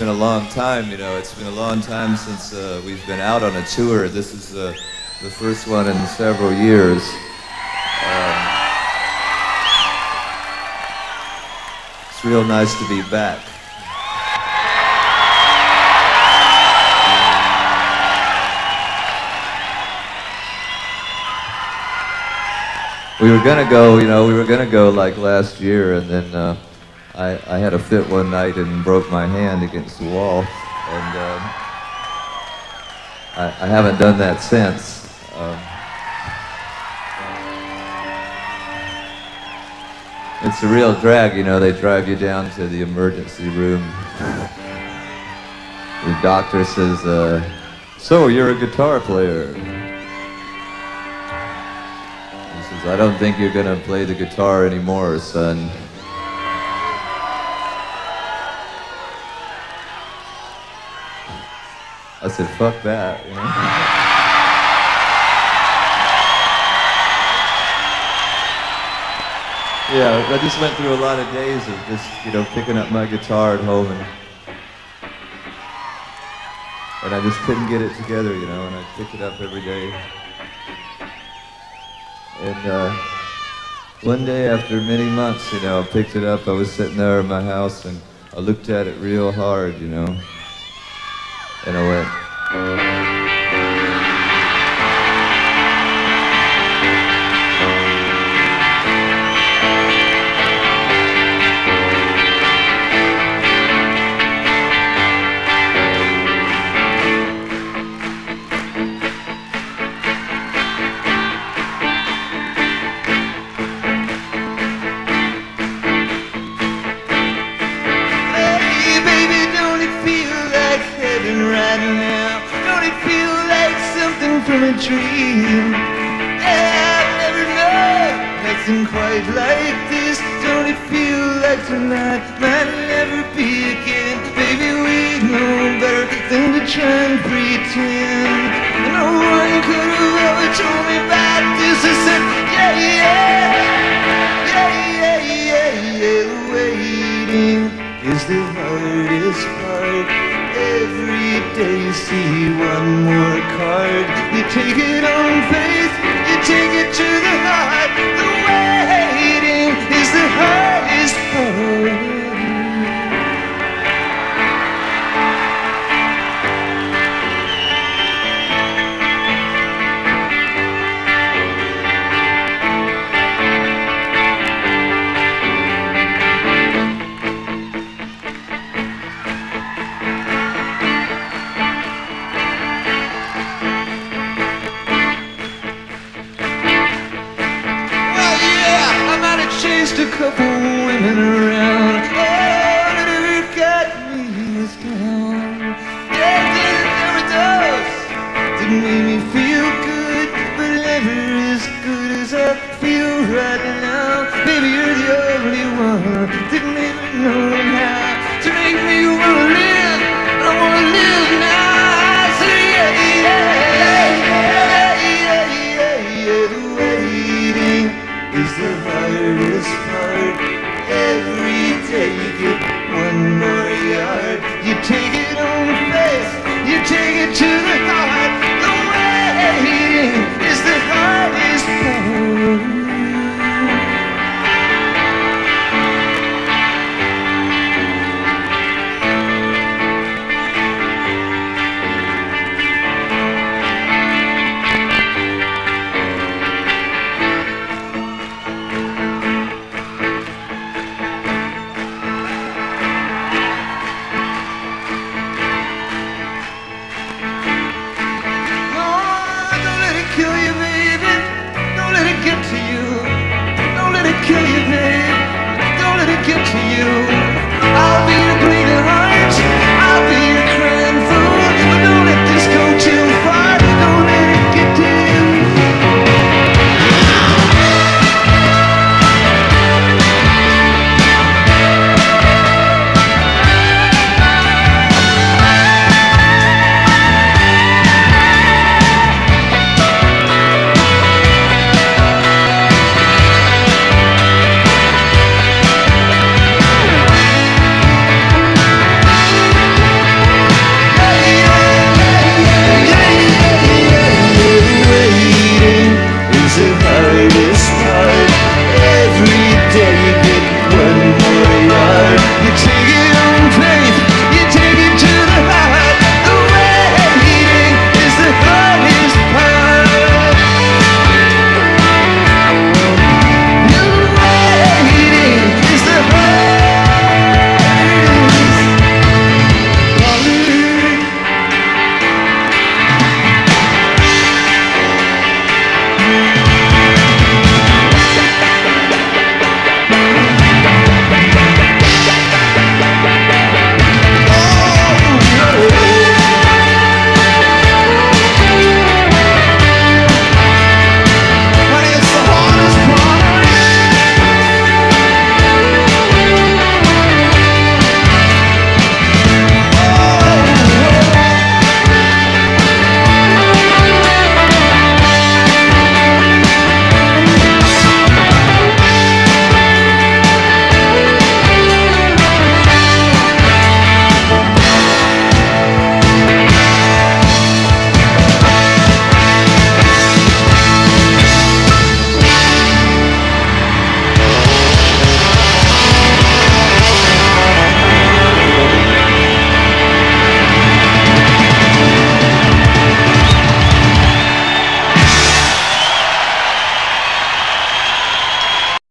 been a long time, you know. It's been a long time since uh, we've been out on a tour. This is uh, the first one in several years. Um, it's real nice to be back. We were gonna go, you know, we were gonna go like last year, and then uh, I, I had a fit one night and broke my hand against the wall, and um, I, I haven't done that since. Um, it's a real drag, you know. They drive you down to the emergency room. The doctor says, uh, "So you're a guitar player." He says, "I don't think you're gonna play the guitar anymore, son." I said, fuck that, you know? yeah, I just went through a lot of days of just, you know, picking up my guitar at home and and I just couldn't get it together, you know, and I picked it up every day. And uh, one day after many months, you know, I picked it up, I was sitting there in my house and I looked at it real hard, you know. And I went, heaven right now? Don't it feel like something from a dream? Yeah, I've never known nothing quite like this. Don't it feel like tonight might never be again? Baby, we know better than to try and pretend. No one could have ever told me about this. I said, yeah, yeah, yeah, yeah, yeah, yeah, waiting is the hardest part. Every day you see one more card. You take it on faith, you take it to the heart. A you.